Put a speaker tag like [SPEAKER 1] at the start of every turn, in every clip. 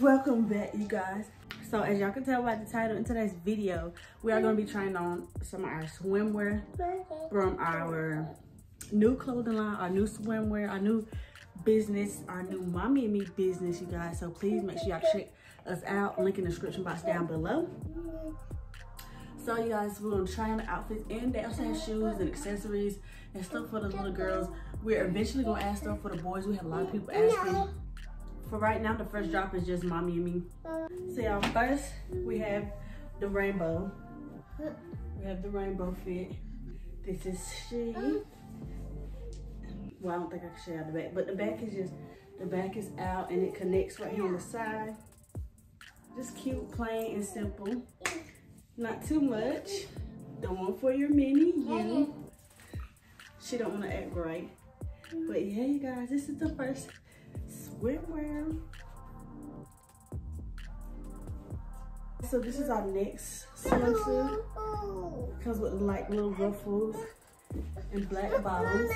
[SPEAKER 1] welcome back you guys. So as y'all can tell by the title in today's video we are going to be trying on some of our swimwear from our new clothing line our new swimwear our new business our new mommy and me business you guys. So please make sure y'all check us out. Link in the description box down below so you guys we're to try on the outfits and they also have shoes and accessories and stuff for the little girls we're eventually to add stuff for the boys we have a lot of people asking for right now, the first drop is just mommy and me. So y'all, first we have the rainbow. We have the rainbow fit. This is she. Well, I don't think I can show you the back, but the back is just, the back is out and it connects right here on the side. Just cute, plain and simple. Not too much. The one for your mini, you. She don't want to act right. But yeah, you guys, this is the first swimwear. So this is our next swimsuit. Comes with like little ruffles and black bottoms.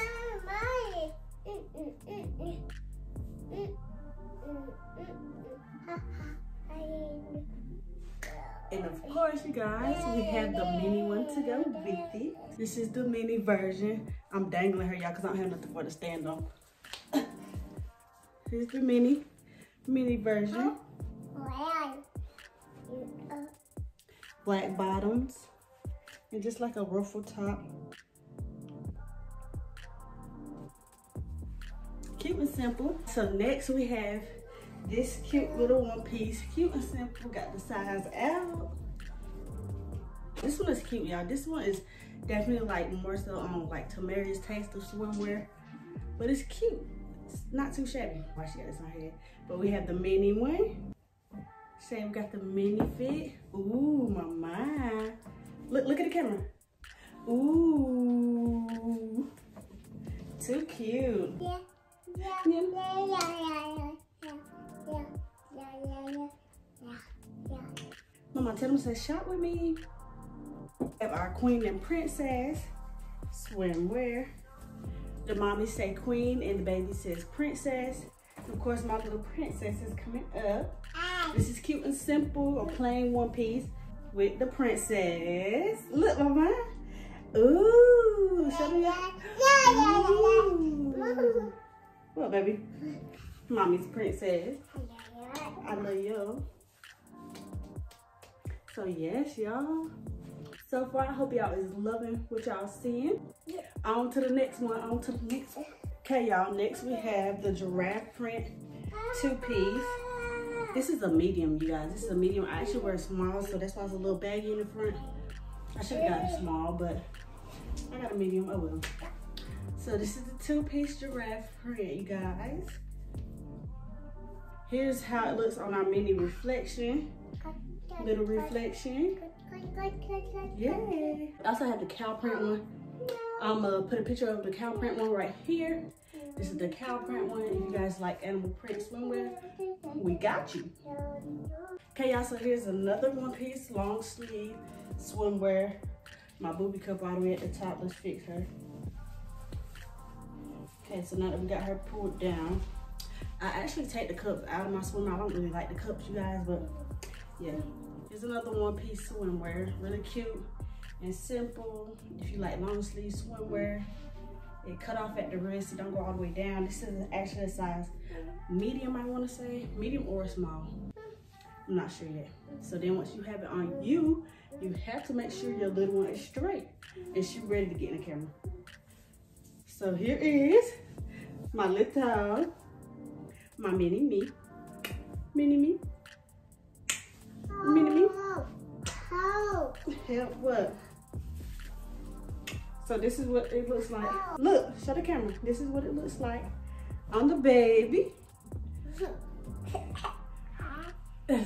[SPEAKER 1] You guys, we have the mini one to go with it. This is the mini version. I'm dangling her, y'all, because I don't have nothing for to stand on. Here's the mini, mini version. Black bottoms and just like a ruffle top. Cute and simple. So next we have this cute little one piece. Cute and simple, got the size out. This one is cute, y'all. This one is definitely like more so on like Tamaria's taste of swimwear, but it's cute It's not too shabby. Why she got this on her head. But we have the mini one. Same got the mini fit. Ooh, my mind. Look, look at the camera. Ooh. Too cute. Yeah. Yeah. Yeah. Yeah. Yeah. Yeah. Yeah. Yeah. Yeah. Yeah. Mama, tell them to shop with me. Have our queen and princess swimwear. The mommy say queen and the baby says princess. Of course, my little princess is coming up. Ah. This is cute and simple, a plain one piece with the princess. Look, mama. Ooh, show me Ooh. What, baby? Mommy's princess. I love you. So yes, y'all so far. I hope y'all is loving what y'all seeing. Yeah. On to the next one, on to the next one. Okay, y'all, next we have the giraffe print two-piece. This is a medium, you guys. This is a medium. I actually wear small, so that's why it's a little baggy in the front. I should have gotten small, but I got a medium, oh well. So this is the two-piece giraffe print, you guys. Here's how it looks on our mini reflection. Little reflection. Yeah. I also have the cow print one. I'm gonna put a picture of the cow print one right here. This is the cow print one. If you guys like animal print swimwear, we got you. Okay, y'all, so here's another one piece long sleeve swimwear. My booby cup all the way at the top. Let's fix her. Okay, so now that we got her pulled down, I actually take the cups out of my swimwear. I don't really like the cups, you guys, but yeah, Here's another one piece swimwear, really cute and simple. If you like long sleeve swimwear, it cut off at the wrist, it don't go all the way down. This is actually a size medium, I wanna say, medium or small. I'm not sure yet. So then once you have it on you, you have to make sure your little one is straight and she's ready to get in the camera. So here is my little, my mini me, mini me. Mini me? Help. Help what? So this is what it looks like. Look, shut the camera. This is what it looks like on the baby.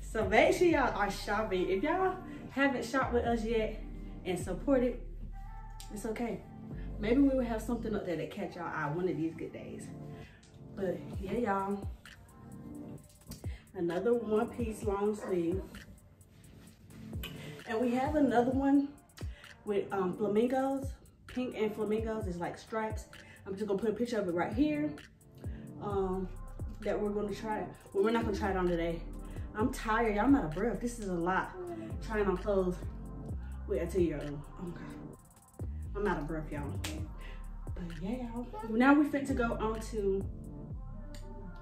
[SPEAKER 1] so make sure y'all are shopping. If y'all haven't shopped with us yet and supported, it's okay. Maybe we will have something up there that catch y'all eye one of these good days. But yeah, y'all another one piece long sleeve. And we have another one with um, flamingos, pink and flamingos. It's like stripes. I'm just gonna put a picture of it right here. um, that we're gonna try. Well, we're not gonna try it on today. I'm tired, y'all. I'm out of breath. This is a lot. Trying on clothes with a two-year-old. I'm out of breath, y'all. But yeah, y'all. Now we're fit to go on to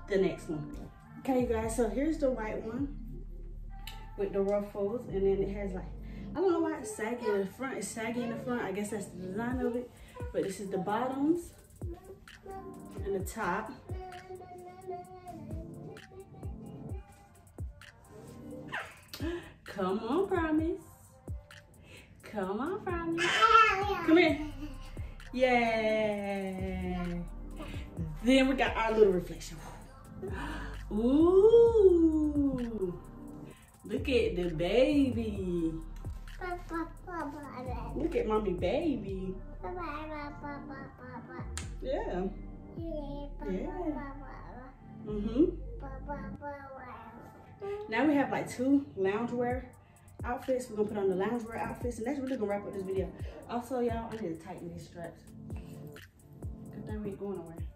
[SPEAKER 1] the next one. Okay, you guys. So here's the white one with the ruffles, and then it has like I don't know why it's saggy in the front. It's saggy in the front. I guess that's the design of it. But this is the bottoms and the top. Come on, Promise. Come on, Promise. Come here. Yeah. Then we got our little reflection. Ooh. Look at the baby. Look at mommy baby. Yeah. Yeah. Mm-hmm. Now we have like two loungewear outfits. We're gonna put on the loungewear outfits, and that's really gonna wrap up this video. Also, y'all, I need to tighten these straps. Thing we ain't going nowhere.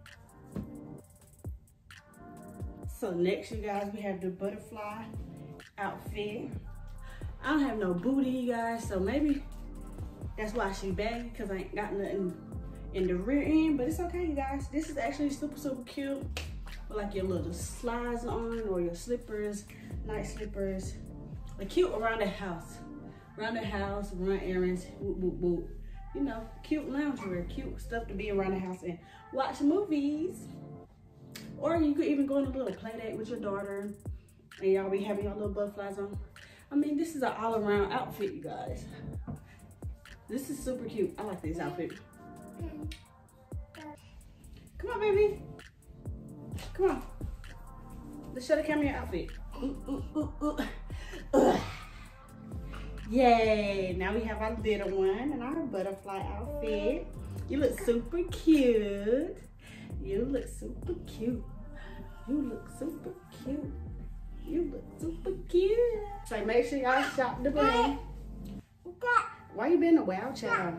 [SPEAKER 1] So next, you guys, we have the butterfly outfit. I don't have no booty, you guys, so maybe that's why she baggy, because I ain't got nothing in the rear end, but it's okay, you guys. This is actually super, super cute. With like your little slides on or your slippers, night slippers. Like cute around the house. Around the house, run errands, whoop, whoop, whoop. You know, cute loungewear, cute stuff to be around the house and watch movies. Or you could even go on a little play date with your daughter and y'all be having your little butterflies on. I mean, this is an all around outfit, you guys. This is super cute. I like this outfit. Come on, baby. Come on. Let's show the camera your outfit. Ooh, ooh, ooh, Yay. Now we have our little one and our butterfly outfit. You look super cute. You look super cute. You look super cute. You look super cute. So make sure y'all shop the brand. Why you being a wild child?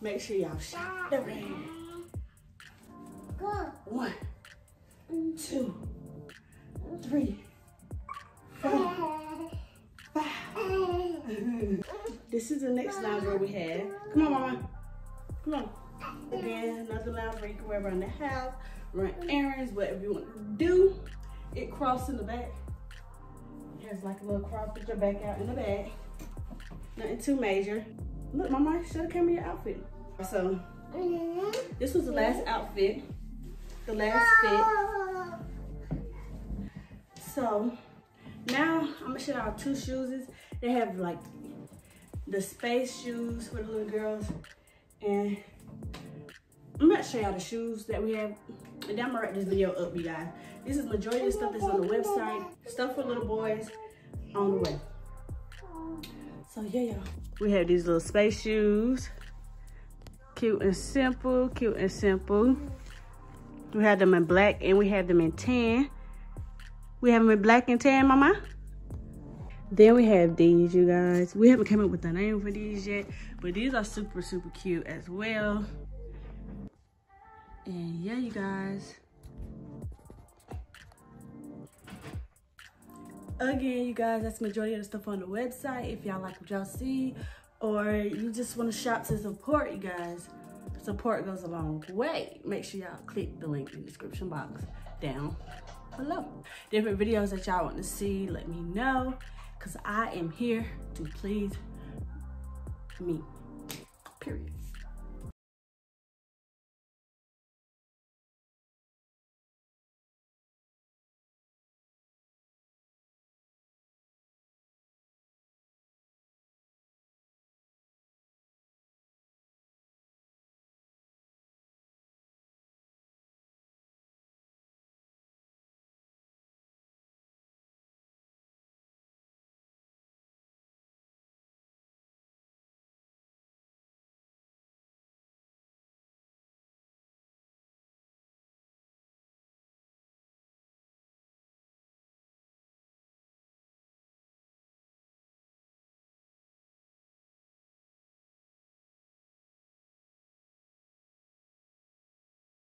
[SPEAKER 1] Make sure y'all shop the brand. One, two, three, four, five. this is the next loungewear we have. Come on, mama. Come on. Again, another loungewear you can wear around the house, run errands, whatever you want to do. It crosses in the back. It has like a little cross, with your back out in the back. Nothing too major. Look, mama, show the camera your outfit. So, mm-hmm. this was the last outfit. The last fit. So, now I'm gonna show y'all two shoes. They have like the space shoes for the little girls. And I'm gonna show y'all the shoes that we have. And I'm gonna wrap this video up, you guys. This is majority of the stuff that's on the website. Stuff for little boys on the way. So yeah, y'all. We have these little space shoes. Cute and simple, cute and simple. We have them in black and we have them in tan. We have them in black and tan, mama. Then we have these, you guys. We haven't come up with a name for these yet, but these are super, super cute as well. And yeah, you guys. again you guys that's majority of the stuff on the website. If y'all like what y'all see or you just want to shop to support you guys support goes a long way. Make sure y'all click the link in the description box down below. Different videos that y'all want to see let me know because i am here to please me period